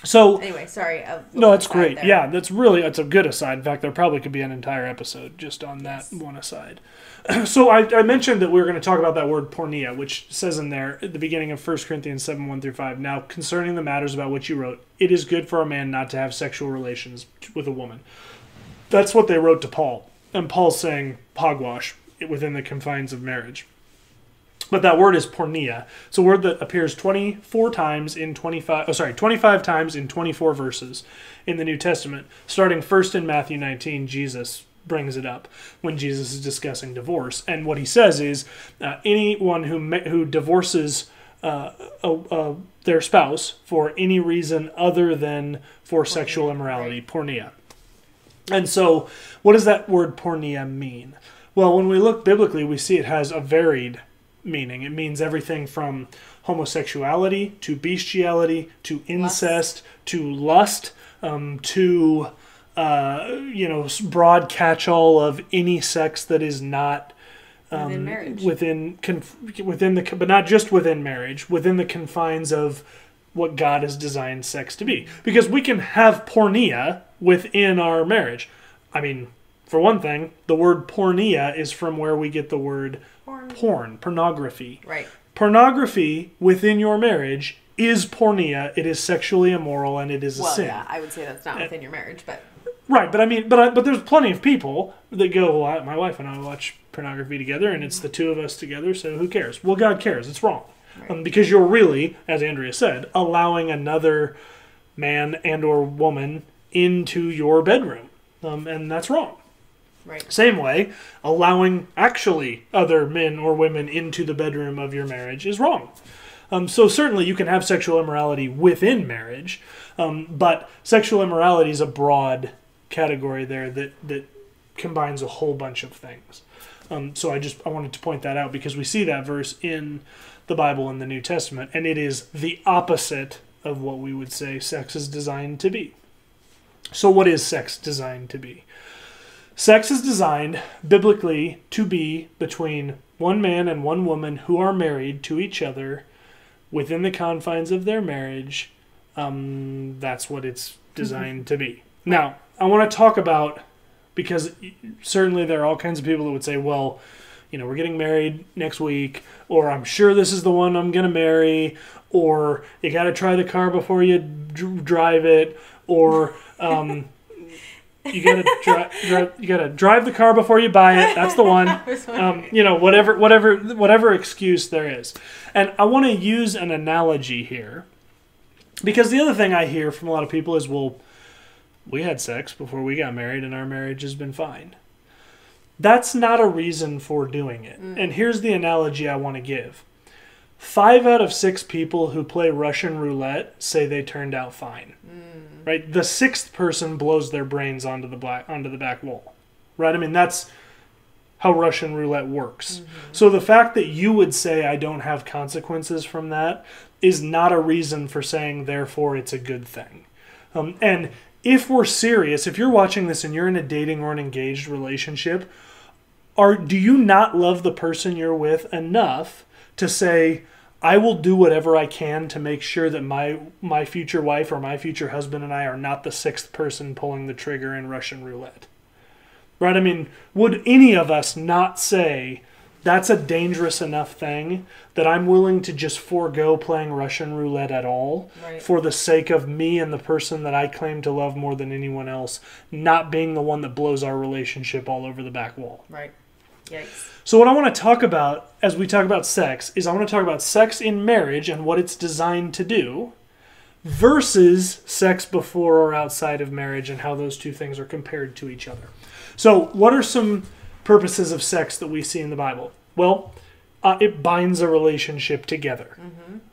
So anyway, sorry. no, that's great. there. Yeah, that's really that's a good aside. In fact, there probably could be an entire episode just on that Yes. one aside. so I, I mentioned that we were going to talk about that word porneia, which says in there at the beginning of 1 Corinthians 7 1 through 5. Now, concerning the matters about which you wrote, it is good for a man not to have sexual relations with a woman. That's what they wrote to Paul. And Paul's saying hogwash within the confines of marriage. But that word is porneia. It's a word that appears 24 times in 25, oh, sorry, 25 times in 24 verses in the New Testament. Starting first in Matthew 19, Jesus brings it up when Jesus is discussing divorce. And what he says is uh, anyone who, ma- who divorces uh, uh, uh, their spouse for any reason other than for sexual immorality, porneia. And so, what does that word porneia mean? Well, when we look biblically, we see it has a varied meaning. It means everything from homosexuality to bestiality to incest to lust um, to uh, you know broad catch-all of any sex that is not um, Within marriage. within conf- within the but not just within marriage within the confines of what God has designed sex to be because we can have porneia within our marriage. I mean, for one thing, the word porneia is from where we get the word Porn. porn, pornography. Right. Pornography within your marriage is porneia. It is sexually immoral and it is a Well, sin. yeah, I would say that's not within your marriage, but Right, but I mean, but I, but there's plenty of people that go, well, I, my wife and I watch pornography together, and it's the two of us together, so who cares? Well, God cares. It's wrong, Right. um, because you're really, as Andrea said, allowing another man and or woman into your bedroom, um, and that's wrong. Right. Same way, allowing actually other men or women into the bedroom of your marriage is wrong. Um, so certainly you can have sexual immorality within marriage, um, but sexual immorality is a broad category there that that combines a whole bunch of things. Um, so I just I wanted to point that out because we see that verse in the Bible in the New Testament, and it is the opposite of what we would say sex is designed to be. So what is sex designed to be? Sex is designed biblically to be between one man and one woman who are married to each other within the confines of their marriage. Um, that's what it's designed to be. Now, I want to talk about because certainly there are all kinds of people that would say, well, you know, we're getting married next week, or I'm sure this is the one I'm going to marry, or you got to try the car before you dr- drive it, or um, you got to dri- dri- you got to drive the car before you buy it. That's the one. Um, you know, whatever, whatever, whatever excuse there is. And I want to use an analogy here, because the other thing I hear from a lot of people is, well, we had sex before we got married, and our marriage has been fine. That's not a reason for doing it. And here's the analogy I want to give. Five out of six people who play Russian roulette say they turned out fine. Right? The sixth person blows their brains onto the black onto the back wall. Right? I mean that's how Russian roulette works. So the fact that you would say I don't have consequences from that is not a reason for saying therefore it's a good thing. Um, and if we're serious, if you're watching this and you're in a dating or an engaged relationship, are do you not love the person you're with enough to say I will do whatever I can to make sure that my my future wife or my future husband and I are not the sixth person pulling the trigger in Russian roulette. Right? I mean, would any of us not say that's a dangerous enough thing that I'm willing to just forego playing Russian roulette at all Right. for the sake of me and the person that I claim to love more than anyone else not being the one that blows our relationship all over the back wall. Right. Yikes. So, what I want to talk about as we talk about sex is I want to talk about sex in marriage and what it's designed to do versus sex before or outside of marriage and how those two things are compared to each other. So, what are some purposes of sex that we see in the Bible? Well, uh, it binds a relationship together,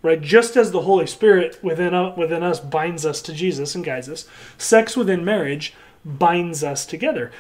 right? Just as the Holy Spirit within uh, within us binds us to Jesus and guides us, sex within marriage binds us together.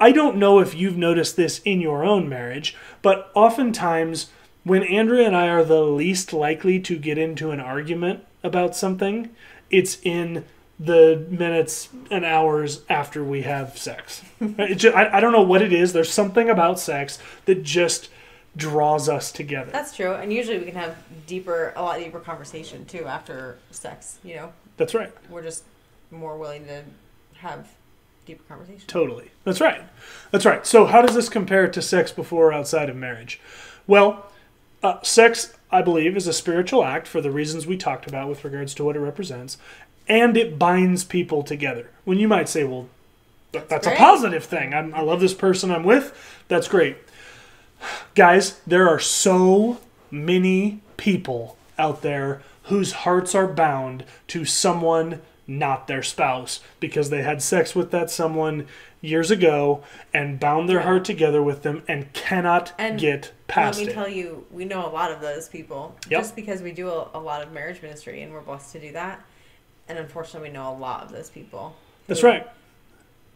I don't know if you've noticed this in your own marriage, but oftentimes when Andrea and I are the least likely to get into an argument about something, it's in the minutes and hours after we have sex. It ju- I, I don't know what it is. There's something about sex that just draws us together. That's true, and usually we can have deeper, a lot deeper conversation too after sex. You know, That's right. we're just more willing to have deeper conversation. Totally. That's right. That's right. So, how does this compare to sex before or outside of marriage? Well, uh, sex, I believe, is a spiritual act for the reasons we talked about with regards to what it represents, and it binds people together. When you might say, well, th- that's a positive thing. I'm, I love this person I'm with. That's great. Guys, there are so many people out there whose hearts are bound to someone not their spouse because they had sex with that someone years ago and bound their heart together with them and cannot And get past it. Let me it. tell you, we know a lot of those people. Yep. Just because we do a, a lot of marriage ministry and we're blessed to do that. And unfortunately, we know a lot of those people. That's right.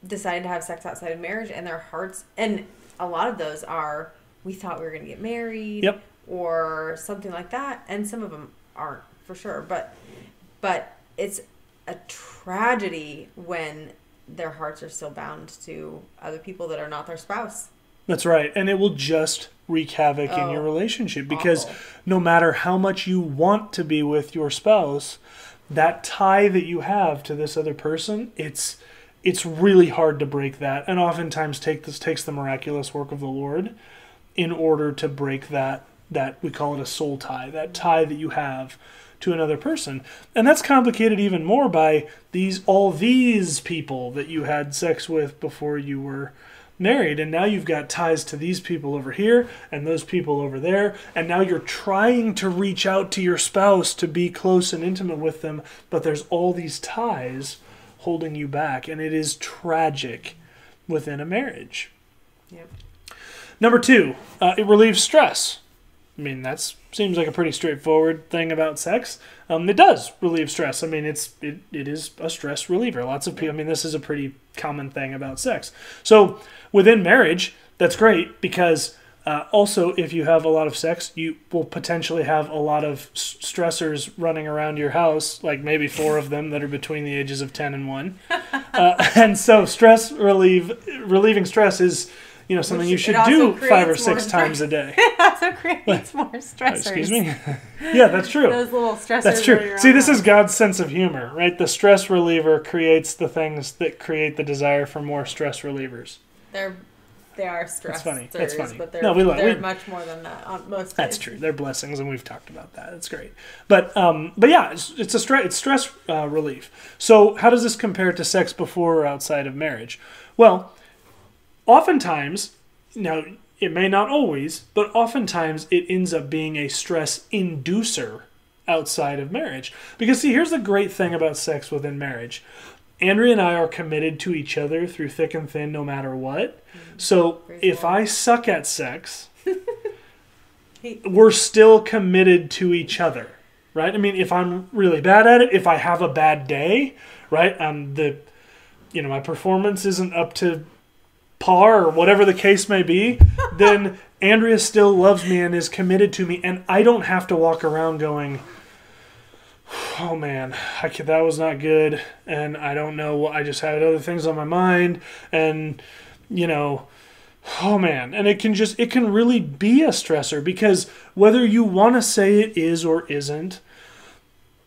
Decided to have sex outside of marriage and their hearts, and a lot of those are, we thought we were going to get married. Yep. Or something like that. And some of them aren't for sure. But, but it's a tragedy when their hearts are still bound to other people that are not their spouse. That's right. And it will just wreak havoc in your Oh, relationship because awful. no matter how much you want to be with your spouse, that tie that you have to this other person, it's it's really hard to break that. And oftentimes take this takes the miraculous work of the Lord in order to break that that we call it a soul tie, that tie that you have to another person. And that's complicated even more by these all these people that you had sex with before you were married and now you've got ties to these people over here and those people over there and now you're trying to reach out to your spouse to be close and intimate with them but there's all these ties holding you back and it is tragic within a marriage Yep. Number two, uh, it relieves stress. I mean, that seems like a pretty straightforward thing about sex. Um, it does relieve stress. I mean, it's it, it is a stress reliever. Lots of people. I mean, this is a pretty common thing about sex. So within marriage, that's great because uh, also if you have a lot of sex, you will potentially have a lot of s- stressors running around your house, like maybe four of them that are between the ages of ten and one. Uh, and so stress relieve relieving stress is you know something Which you should do five or six times a day. It also creates more stressors. Excuse me. yeah, that's true. Those little stressors. That's true. See, this is God's sense of humor, right? The stress reliever creates the things that create the desire for more stress relievers. They're they are stressors, funny. That's funny. but they're, No, we love- they're we- much more than that on most That's days. true. They're blessings, and we've talked about that. That's great. But um, but yeah, it's, it's a stress. It's stress uh, relief. So how does this compare to sex before or outside of marriage? Well, oftentimes, now it may not always, but oftentimes it ends up being a stress inducer outside of marriage. Because see, here's the great thing about sex within marriage. Andrea and I are committed to each other through thick and thin, no matter what. So Praise if Lord. I suck at sex, we're still committed to each other, right? I mean, if I'm really bad at it, if I have a bad day, right? Um, the, you know, my performance isn't up to par or whatever the case may be, then Andrea still loves me and is committed to me, and I don't have to walk around going, "Oh man, I could, that was not good," and I don't know what I just had other things on my mind, and you know oh man and it can just it can really be a stressor because whether you want to say it is or isn't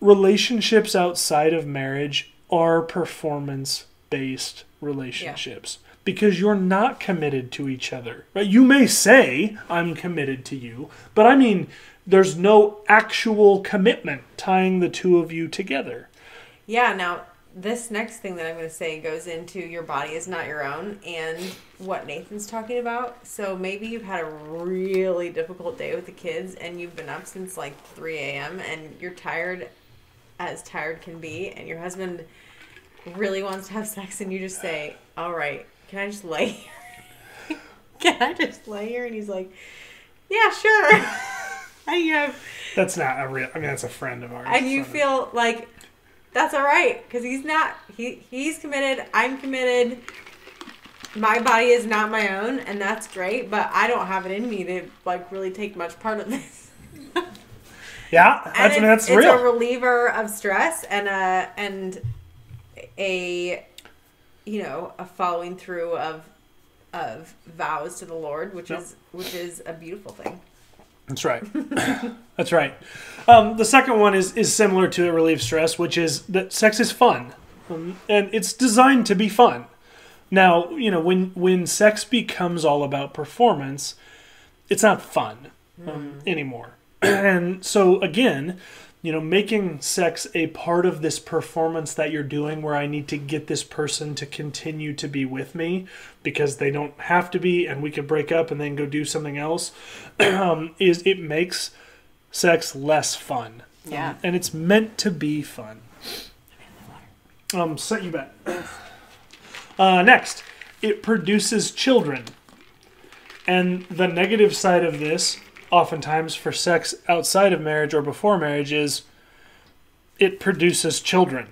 relationships outside of marriage are performance based relationships because you're not committed to each other right you may say i'm committed to you but i mean there's no actual commitment tying the two of you together Yeah. Now this next thing that I'm going to say goes into your body is not your own and what Nathan's talking about. So maybe you've had a really difficult day with the kids and you've been up since like 3 a.m. and you're tired as tired can be, and your husband really wants to have sex, and you just say, All right, can I just lay here? can I just lay here? And he's like, Yeah, sure. and you have that's not a real i mean that's a friend of ours and you so- feel like that's all right because he's not he he's committed i'm committed my body is not my own, and that's great. But I don't have it in me to like really take much part of this. Yeah, And that's, I it's, mean, that's it's real. a reliever of stress and a and a you know a following through of of vows to the Lord, which Yep. is which is a beautiful thing. That's right. That's right. Um, the second one is is similar to it relieve stress, which is that sex is fun, um, and it's designed to be fun. Now, you know, when when sex becomes all about performance, it's not fun um, anymore. and so again, you know, making sex a part of this performance that you're doing, where I need to get this person to continue to be with me because they don't have to be, and we could break up and then go do something else, um, is it makes sex less fun. Yeah. Um, and it's meant to be fun. Um, so you back. Uh, next, it produces children. And the negative side of this, oftentimes for sex outside of marriage or before marriage, is it produces children.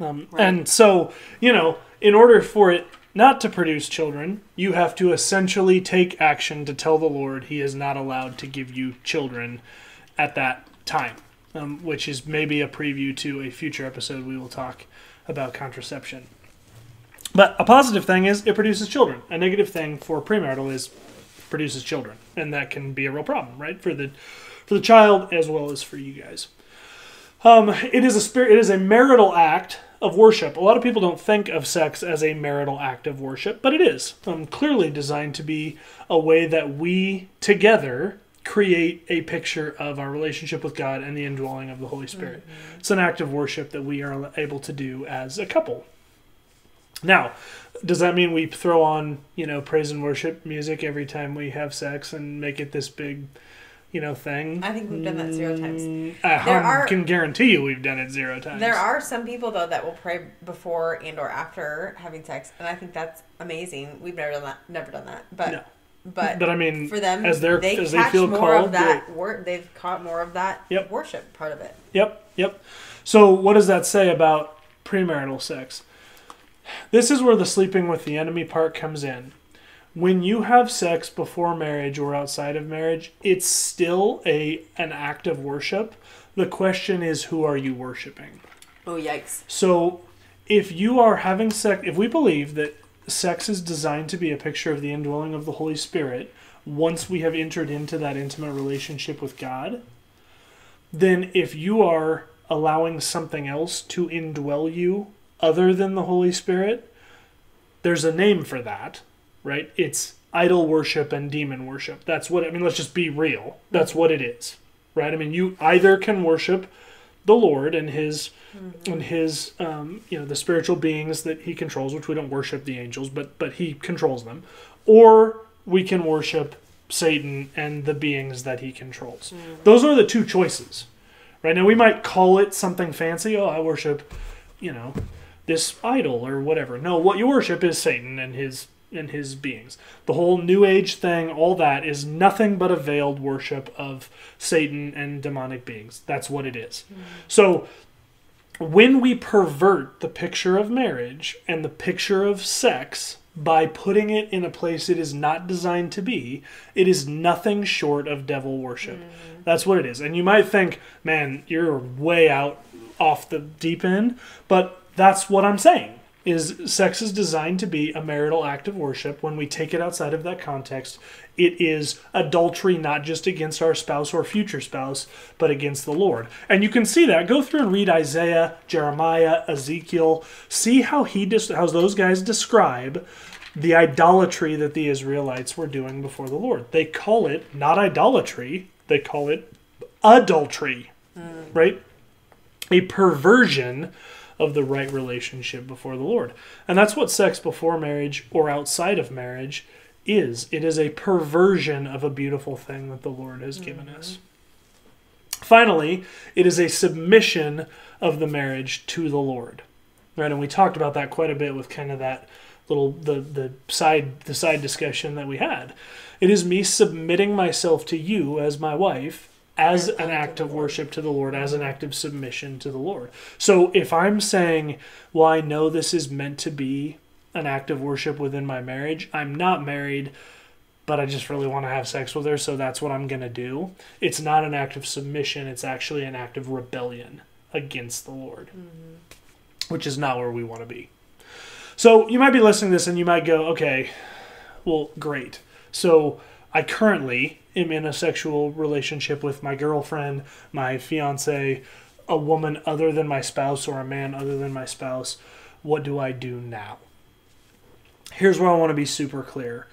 Um, Right. And so, you know, in order for it not to produce children, you have to essentially take action to tell the Lord he is not allowed to give you children at that time, um, which is maybe a preview to a future episode we will talk about contraception. But a positive thing is it produces children. A negative thing for premarital is produces children, and that can be a real problem, right? For the for the child as well as for you guys. Um, it is a spirit. It is a marital act of worship. A lot of people don't think of sex as a marital act of worship, but it is um, clearly designed to be a way that we together create a picture of our relationship with God and the indwelling of the Holy Spirit. It's an act of worship that we are able to do as a couple. Now, does that mean we throw on, you know, praise and worship music every time we have sex and make it this big, you know, thing? I think we've done that zero times. Mm, I There are- can guarantee you we've done it zero times. There are some people though that will pray before and or after having sex, and I think that's amazing. We've never done that. Never done that, but No. but, but I mean, for them, as they're they as they feel more called, of that wor- They've caught more of that Yep. worship part of it. Yep, yep. So what does that say about premarital sex? This is where the sleeping with the enemy part comes in. When you have sex before marriage or outside of marriage, it's still a an act of worship. The question is who are you worshiping? Oh yikes! So if you are having sex if we believe that sex is designed to be a picture of the indwelling of the Holy Spirit once we have entered into that intimate relationship with God, then if you are allowing something else to indwell you other than the Holy Spirit, there's a name for that, right? It's idol worship and demon worship. That's what I mean, let's just be real. That's what it is. Right? I mean, you either can worship the Lord and his and his um, you know the spiritual beings that he controls, which we don't worship the angels, but but he controls them, or we can worship Satan and the beings that he controls. Those are the two choices. Right now, we might call it something fancy. Oh, I worship, you know, this idol or whatever. No, what you worship is Satan and his and his beings. The whole New Age thing, all that is nothing but a veiled worship of Satan and demonic beings. That's what it is. So when we pervert the picture of marriage and the picture of sex by putting it in a place it is not designed to be, it is nothing short of devil worship. Mm. That's what it is. And you might think, man, you're way out off the deep end, but that's what I'm saying. Is sex is designed to be a marital act of worship. When we take it outside of that context, it is adultery not just against our spouse or future spouse, but against the Lord. And you can see that. Go through and read Isaiah, Jeremiah, Ezekiel. See how he dis- how those guys describe the idolatry that the Israelites were doing before the Lord. They call it not idolatry, they call it adultery. Mm. Right? A perversion of the right relationship before the Lord. And that's what sex before marriage or outside of marriage is. It is a perversion of a beautiful thing that the Lord has given mm-hmm. us. Finally, it is a submission of the marriage to the Lord. Right? And we talked about that quite a bit with kind of that little the the side the side discussion that we had. It is me submitting myself to you as my wife as an act of worship to the Lord, as an act of submission to the Lord. So if I'm saying, well, I know this is meant to be an act of worship within my marriage. I'm not married, but I just really want to have sex with her, so that's what I'm going to do. It's not an act of submission, it's actually an act of rebellion against the Lord, mm-hmm. which is not where we want to be. So you might be listening to this and you might go, okay, well, great. So I currently am in a sexual relationship with my girlfriend, my fiance, a woman other than my spouse, or a man other than my spouse. What do I do now? Here's where I want to be super clear.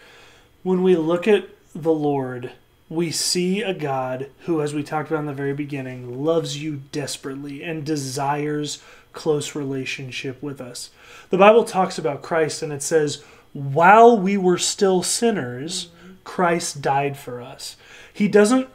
When we look at the Lord, we see a God who, as we talked about in the very beginning, loves you desperately and desires close relationship with us. The Bible talks about Christ and it says, while we were still sinners, Christ died for us. He doesn't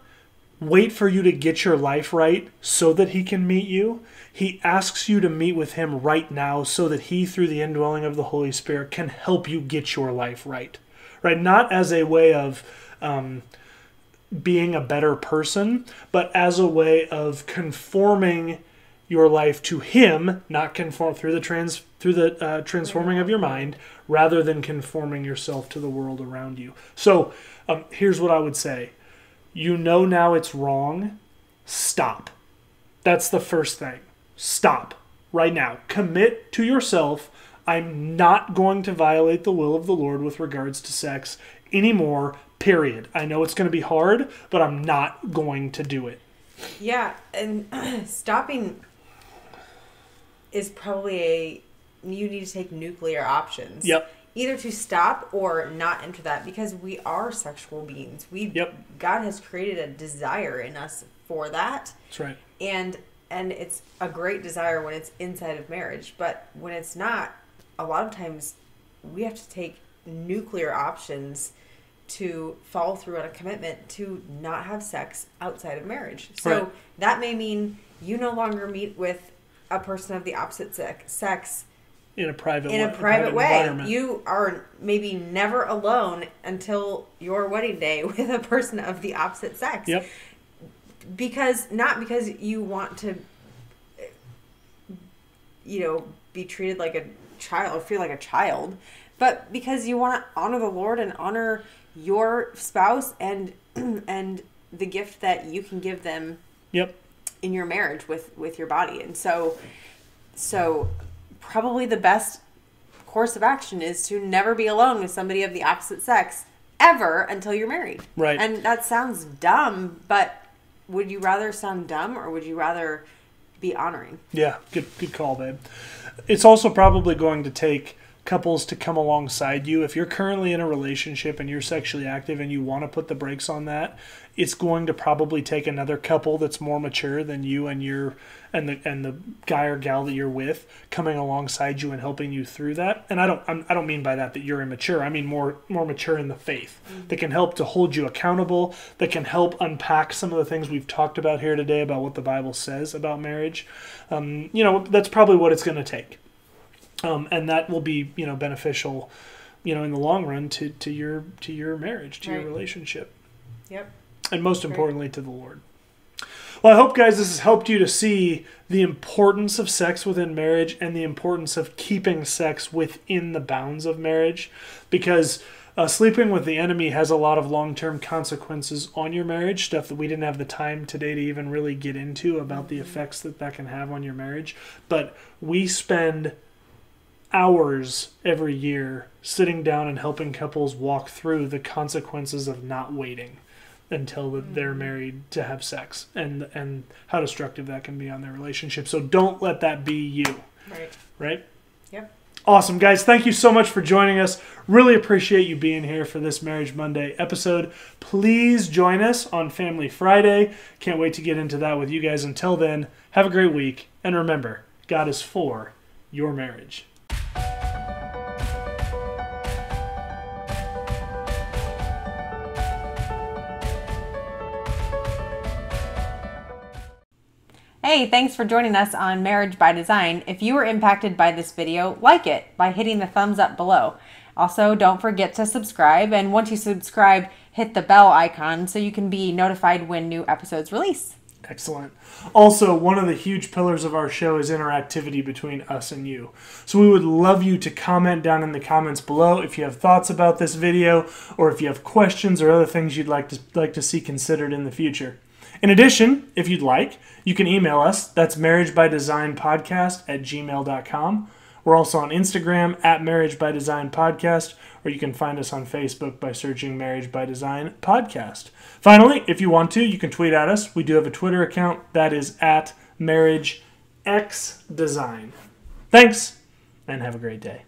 wait for you to get your life right so that he can meet you. He asks you to meet with him right now so that he, through the indwelling of the Holy Spirit, can help you get your life right. Right? Not as a way of um, being a better person, but as a way of conforming your life to him not conform through the trans through the uh, transforming of your mind rather than conforming yourself to the world around you. So um, here's what i would say. You know now it's wrong. Stop. That's the first thing. Stop. Right now. Commit to yourself i'm not going to violate the will of the lord with regards to sex anymore period. I know it's going to be hard but i'm not going to do it. Yeah, and stopping is probably a you need to take nuclear options. Yep. Either to stop or not enter that because we are sexual beings. We Yep. God has created a desire in us for that. that's right And and it's a great desire when it's inside of marriage, but when it's not, a lot of times we have to take nuclear options to follow through on a commitment to not have sex outside of marriage. So Right. that may mean you no longer meet with a person of the opposite sex, sex in a private in a wa- private way. You are maybe never alone until your wedding day with a person of the opposite sex. Yep. Because not because you want to you know be treated like a child or feel like a child but because you want to honor the lord and honor your spouse and and the gift that you can give them yep in your marriage with with your body and so so probably the best course of action is to never be alone with somebody of the opposite sex ever until you're married Right. and that sounds dumb but would you rather sound dumb or would you rather be honoring Yeah, good good call, babe. It's also probably going to take couples to come alongside you. If you're currently in a relationship and you're sexually active and you want to put the brakes on that, it's going to probably take another couple that's more mature than you and your and the and the guy or gal that you're with coming alongside you and helping you through that. And I don't I'm, I don't mean by that that you're immature. I mean more more mature in the faith that can help to hold you accountable, that can help unpack some of the things we've talked about here today about what the Bible says about marriage. Um, you know, that's probably what it's going to take um, and that will be you know beneficial you know in the long run to, to your to your marriage to Right. your relationship yep and most importantly to the lord. Well i hope guys this has helped you to see the importance of sex within marriage and the importance of keeping sex within the bounds of marriage because uh, sleeping with the enemy has a lot of long-term consequences on your marriage stuff that we didn't have the time today to even really get into about the effects that that can have on your marriage but we spend hours every year sitting down and helping couples walk through the consequences of not waiting until that they're married to have sex and and how destructive that can be on their relationship. So don't let that be you, right right? yep Awesome, guys. Thank you so much for joining us. Really appreciate you being here for this Marriage Monday episode. Please join us on Family Friday. Can't wait to get into that with you guys. Until then, have a great week. And remember, God is for your marriage. Hey, thanks for joining us on Marriage by Design. If you were impacted by this video, like it by hitting the thumbs up below. Also, don't forget to subscribe, and once you subscribe, hit the bell icon so you can be notified when new episodes release. Excellent. Also, one of the huge pillars of our show is interactivity between us and you. So we would love you to comment down in the comments below if you have thoughts about this video or if you have questions or other things you'd like to like to see considered in the future. In addition, if you'd like, you can email us. That's marriagebydesignpodcast at gmail.com. We're also on Instagram at Marriage by Design Podcast, or you can find us on Facebook by searching Marriage by Design Podcast. Finally, if you want to, you can tweet at us. We do have a Twitter account that is at Marriage X Design. Thanks, and have a great day.